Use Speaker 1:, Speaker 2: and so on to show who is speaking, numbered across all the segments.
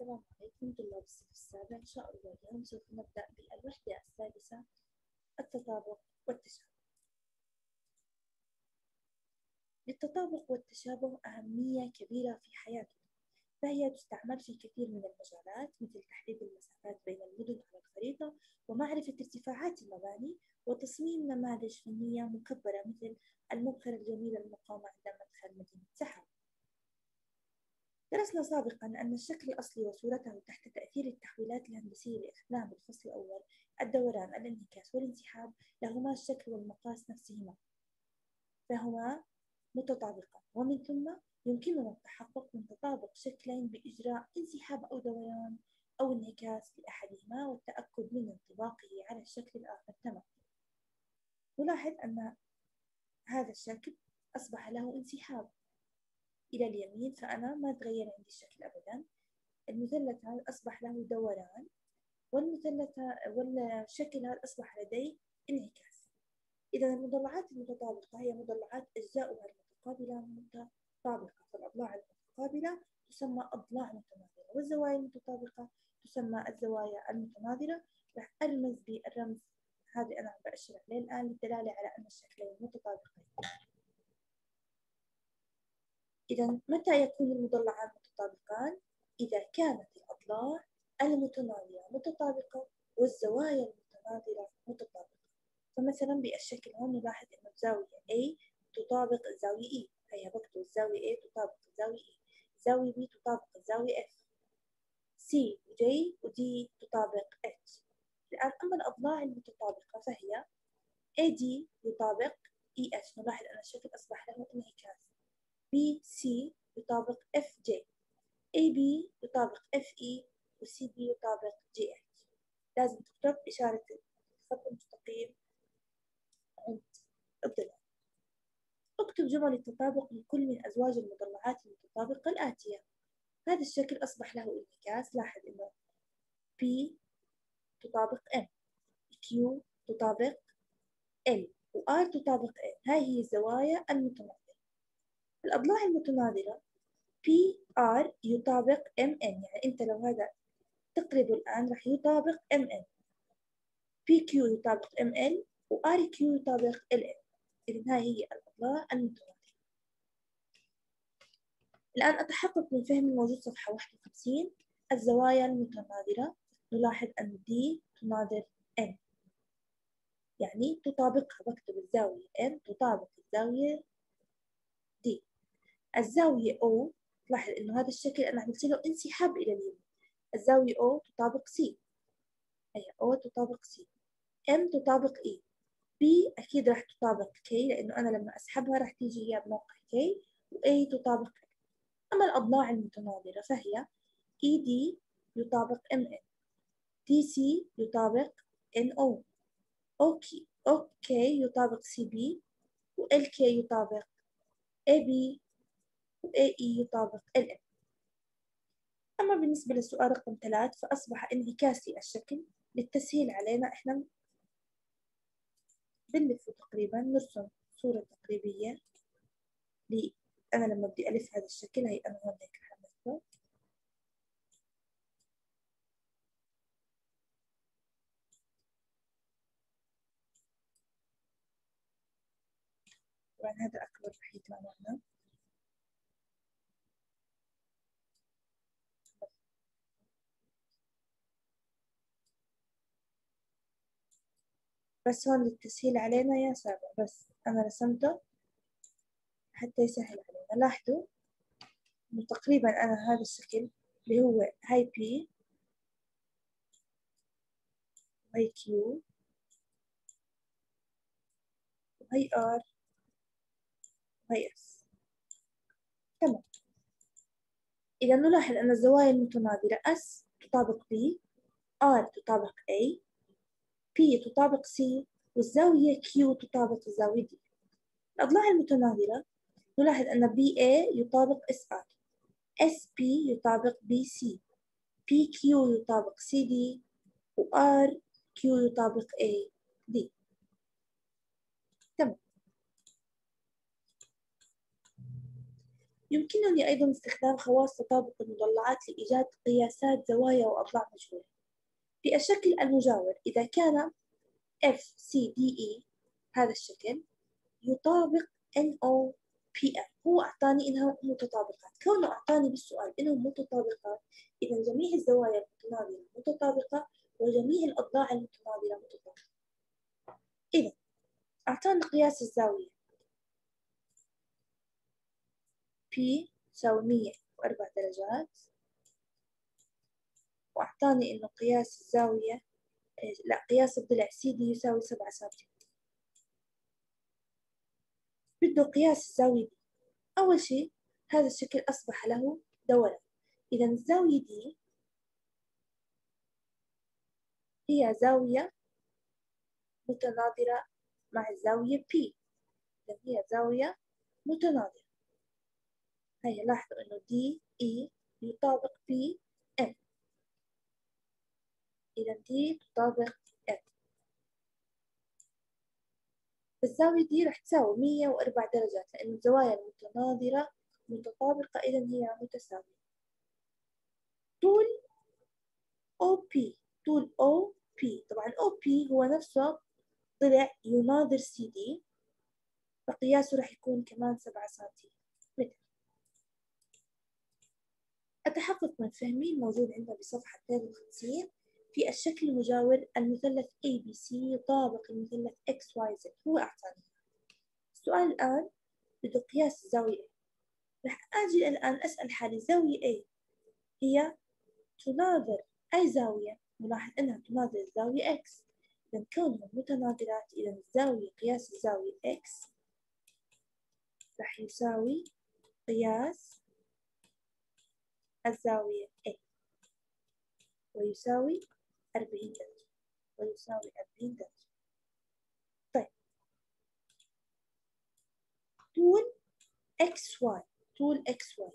Speaker 1: السلام عليكم طلاب الصف السابع إن شاء الله اليوم سوف نبدأ بالوحدة السادسة التطابق والتشابه. للتطابق والتشابه أهمية كبيرة في حياتنا فهي تستعمل في كثير من المجالات مثل تحديد المسافات بين المدن على الخريطة ومعرفة ارتفاعات المباني وتصميم نماذج فنية مكبرة مثل المبخرة الجميلة المقامة عند مدخل مدينة سحر درسنا سابقا أن الشكل الأصلي وصورته تحت تأثير التحويلات الهندسية اللي أخذناها بالفصل الأول الدوران الانعكاس والانسحاب لهما الشكل والمقاس نفسهما. فهما متطابقان ومن ثم يمكننا التحقق من تطابق شكلين بإجراء انسحاب أو دوران أو انعكاس لأحدهما والتأكد من انطباقه على الشكل الآخر تماما. نلاحظ أن هذا الشكل أصبح له انسحاب. إلى اليمين فأنا ما تغير عندي الشكل أبدا. المثلث هذا أصبح له دوران والمثلث والشكل هذا أصبح لدي انعكاس. إذا المضلعات المتطابقة هي مضلعات أجزاؤها المتقابلة متطابقة. فالأضلاع المتقابلة تسمى أضلاع متناظرة والزوايا المتطابقة تسمى الزوايا المتناظرة. راح أرمز بالرمز هذا أنا عم بأشر عليه الآن للدلالة على أن الشكلين متطابقين. إذا متى يكون المضلعان متطابقان؟ إذا كانت الأضلاع المتناظرة متطابقة والزوايا المتناظرة متطابقة. فمثلا بالشكل هون نلاحظ أن الزاوية A تطابق الزاوية E. هيا بكتب الزاوية A تطابق الزاوية E. الزاوية B تطابق الزاوية F. C و J و D تطابق H. الآن أما الأضلاع المتطابقة فهي AD يطابق EH نلاحظ أن الشكل أصبح له انعكاس BC يطابق FJ AB يطابق FE و CD يطابق GH لازم تكتب إشارة الخط المستقيم. عند الضلع اكتب جمل التطابق لكل من أزواج المضلعات المتطابقة الآتية. هذا الشكل أصبح له انعكاس لاحظ إنه P تطابق M Q تطابق L و R تطابق N هاي هي الزوايا المتناظرة الأضلاع المتناظرة PR يطابق MN يعني أنت لو هذا تقلبه الآن راح يطابق MN PQ يطابق ML و RQ يطابق LN إذن هاي هي الأضلاع المتناظرة. الآن أتحقق من فهم الموجود صفحة 51 الزوايا المتناظرة نلاحظ أن D تناظر N. يعني تطابقها. بكتب الزاوية N تطابق الزاوية الزاوية O لاحظ إنه هذا الشكل أنا عملت له انسحاب إلى اليمين. الزاوية O تطابق C. هي O تطابق C. M تطابق E. B أكيد راح تطابق K لأنه أنا لما أسحبها راح تيجي هي بموقع K و A تطابق K أما الأضلاع المتناظرة فهي ED يطابق MN DC يطابق NO OK OK يطابق CB و LK يطابق AB AE يطابق LM أما بالنسبة للسؤال رقم ثلاث فأصبح انعكاسي الشكل للتسهيل علينا إحنا بنلفه تقريبا نرسم صورة تقريبية لي أنا لما بدي ألف هذا الشكل هي أنا هون هيك حملته. طبعا هذا أكبر رح يطلع معنا. بس هون للتسهيل علينا يا سابع بس أنا رسمته حتى يسهل علينا. لاحظوا إنه تقريبا أنا هذا الشكل اللي هو هاي P وهي Q وهي R وهي S. تمام. إذا نلاحظ أن الزوايا المتناظرة S تطابق B R تطابق A P تطابق C والزاوية Q تطابق الزاوية D. الأضلاع المتناظرة نلاحظ أن BA يطابق SR SP يطابق BC PQ يطابق CD و RQ يطابق AD تمام. يمكنني أيضا استخدام خواص تطابق المضلعات لإيجاد قياسات زوايا وأضلاع مجهولة. في الشكل المجاور. إذا كان FCDE هذا الشكل يطابق NOPF هو أعطاني إنها متطابقات. كونه أعطاني بالسؤال إنهم متطابقات إذا جميع الزوايا المتناظرة متطابقة وجميع الأضلاع المتناظرة متطابقة. إذا أعطاني قياس الزاوية. P تساوي مية وأربع درجات. وأعطاني إنه قياس الزاوية لا قياس الضلع سي دي يساوي سبعة سنتيمتر بده قياس الزاوية دي. أول شيء هذا الشكل أصبح له دورة. إذا الزاوية دي هي زاوية متناظرة مع الزاوية P. إذا هي زاوية متناظرة. هيا لاحظوا إنه دي إي يطابق إذا دي تطابق M الزاوية دي رح تساوي مية وأربع درجات لأن الزوايا المتناظرة متطابقة إذا هي متساوية. طول OP طول OP طبعا OP هو نفسه طلع يناظر CD فقياسه رح يكون كمان سبعة سنتيمتر. التحقق من فهمي الموجود عندنا بصفحة 53 في الشكل المجاور المثلث ABC يطابق المثلث XYZ هو أعطاني. السؤال الآن بده قياس الزاوية رح أجي الآن أسأل حالي الزاوية A. هي تناظر أي زاوية؟ نلاحظ أنها تناظر الزاوية X. إذا كونهم متناظرات إذا الزاوية قياس الزاوية X راح يساوي قياس الزاوية A. ويساوي أربعين درجة. ويساوي أربعين درجة. طيب. طول XY طول XY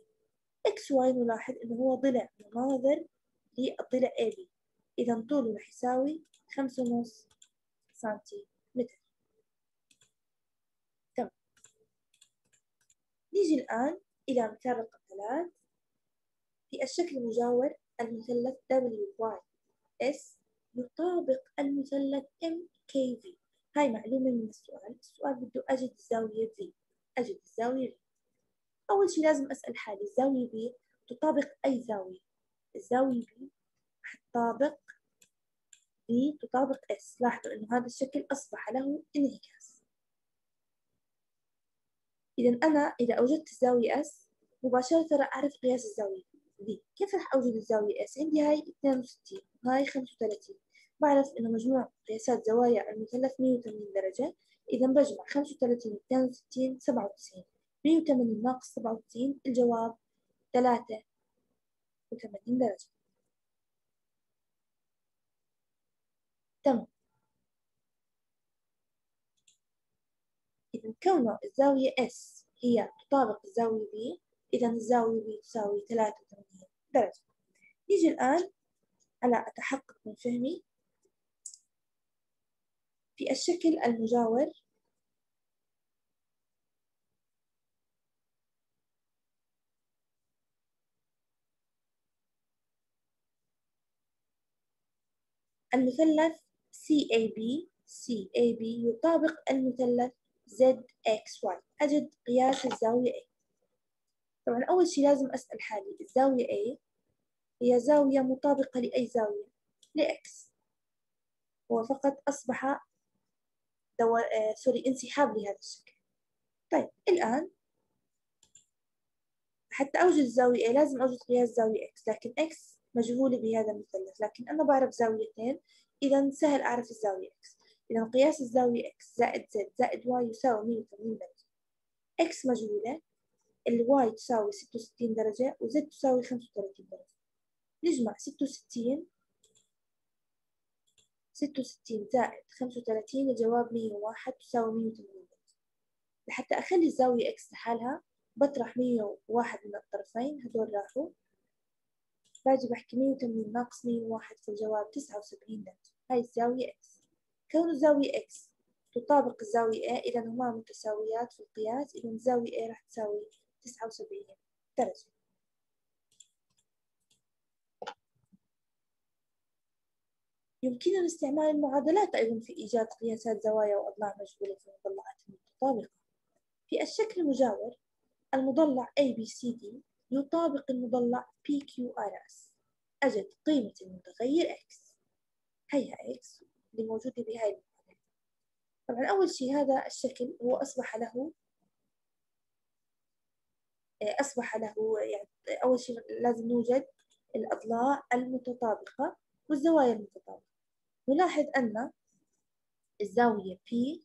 Speaker 1: XY نلاحظ إنه هو ضلع مناظر للضلع AB إذا طوله راح يساوي خمسة ونص سنتيمتر. تمام. نيجي الآن إلى مثال رقم ثلاث. في الشكل المجاور المثلث WYS المثلث MKV هاي معلومة من السؤال. السؤال بده أجد الزاوية V. أجد الزاوية V. أول شي لازم أسأل حالي الزاوية V تطابق أي زاوية؟ الزاوية V تطابق V تطابق S. لاحظوا إنه هذا الشكل أصبح له انعكاس. إذا أنا إذا أوجدت الزاوية S مباشرة أعرف قياس الزاوية دي كيف راح أوجد الزاوية S عندي هاي 62 وهاي 35 بعرف إنه مجموع قياسات زوايا المثلث 180 درجة إذا بجمع 35 62 97 180 ناقص 97 الجواب 83 درجة. تمام. إذا كون الزاوية S هي تطابق الزاوية B إذا الزاوية B تساوي 83 درجة. نيجي الآن على أتحقق من فهمي. في الشكل المجاور. المثلث CAB CAB يطابق المثلث ZXY أجد قياس الزاوية A. طبعا أول شي لازم أسأل حالي الزاوية A هي زاوية مطابقة لأي زاوية؟ لإكس. هو فقط أصبح دور آه سوري انسحاب لهذا الشكل. طيب الآن حتى أوجد الزاوية A لازم أوجد قياس زاوية X لكن X مجهولة بهذا المثلث لكن أنا بعرف زاويتين إذا سهل أعرف الزاوية X. إذا قياس الزاوية X زائد Z زائد Y يساوي 180 درجة. X مجهولة ال Y تساوي 66 درجة و Z تساوي 35 درجة. نجمع 66 66 زائد 35 الجواب 101 تساوي 180 درجة لحتى أخلي الزاوية x لحالها بطرح 101 من الطرفين هدول راحوا. باجي بحكي 180 ناقص 101 في الجواب 79 درجة هاي الزاوية x كون الزاوية x تطابق الزاوية A إذا هما متساويات في القياس إذا الزاوية A راح تساوي 79 درجة. يمكننا استعمال المعادلات أيضا في إيجاد قياسات زوايا وأضلاع مجهولة في المضلعات المتطابقة في الشكل المجاور المضلع ABCD يطابق المضلع PQRS أجد قيمة المتغير X. هيها X اللي موجودة بهاي المعادلة. طبعا أول شيء هذا الشكل هو أصبح له أصبح له يعني أول شيء لازم نوجد الأضلاع المتطابقة والزوايا المتطابقة. نلاحظ أن الزاوية P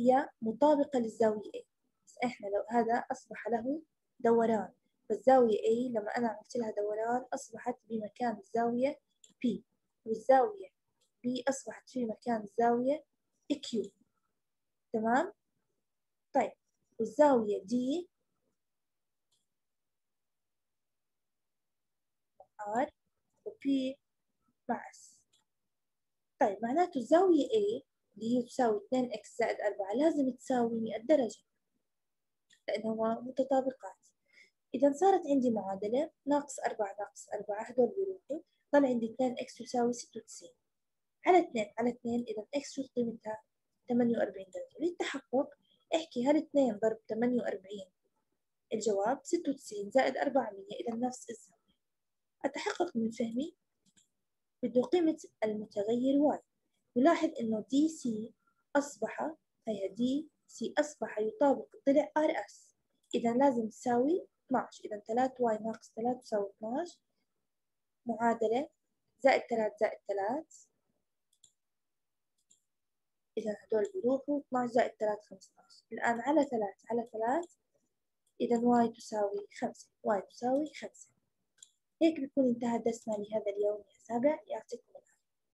Speaker 1: هي مطابقة للزاوية A. بس إحنا لو هذا أصبح له دوران. فالزاوية A لما أنا عملت لها دوران أصبحت بمكان الزاوية P. والزاوية B أصبحت في مكان الزاوية Q. تمام؟ طيب والزاوية D R. و P مع S طيب معناته الزاوية A اللي هي تساوي 2x زائد 4 لازم تساوي 100 درجة لأنهما متطابقات. إذا صارت عندي معادلة ناقص 4 ناقص 4 هدول بيروحوا. ضل عندي 2x يساوي 96 على 2 على 2 إذا x شو قيمتها 48 درجة. للتحقق احكي هل 2 ضرب 48 الجواب 96 زائد 400 إذا نفس الزاوية. أتحقق من فهمي؟ بده قيمة المتغير y نلاحظ إنه DC أصبح هي DC أصبح يطابق ضلع RS إذا لازم تساوي 12 إذا 3 y ناقص 3 تساوي 12 معادلة زائد 3 زائد 3 إذا هدول بيروحوا 12 زائد 3 15 الآن على 3 على 3 إذا y تساوي 5 y تساوي 5 هيك بيكون انتهى درسنا لهذا اليوم. يا سابع يعطيكم